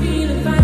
Be the I